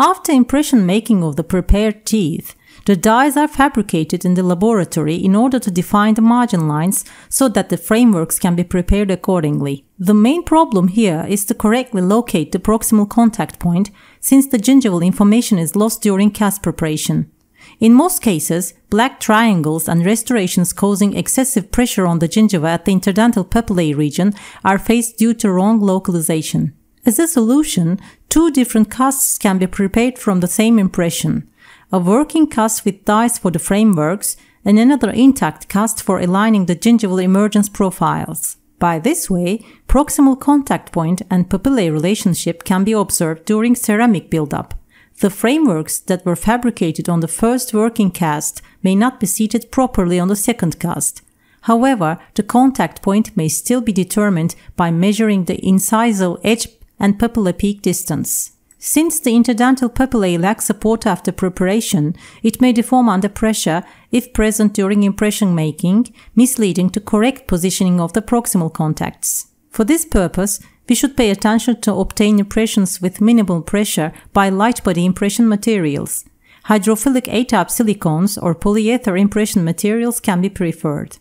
After impression making of the prepared teeth, the dies are fabricated in the laboratory in order to define the margin lines so that the frameworks can be prepared accordingly. The main problem here is to correctly locate the proximal contact point since the gingival information is lost during cast preparation. In most cases, black triangles and restorations causing excessive pressure on the gingiva at the interdental papillae region are faced due to wrong localization. As a solution, two different casts can be prepared from the same impression a working cast with dies for the frameworks, and another intact cast for aligning the gingival emergence profiles. By this way, proximal contact point and papillae relationship can be observed during ceramic buildup. The frameworks that were fabricated on the first working cast may not be seated properly on the second cast. However, the contact point may still be determined by measuring the incisal edge and papilla peak distance. Since the interdental papillae lack support after preparation, it may deform under pressure if present during impression making, misleading to correct positioning of the proximal contacts. For this purpose, we should pay attention to obtain impressions with minimal pressure by light body impression materials. Hydrophilic A-type silicones or polyether impression materials can be preferred.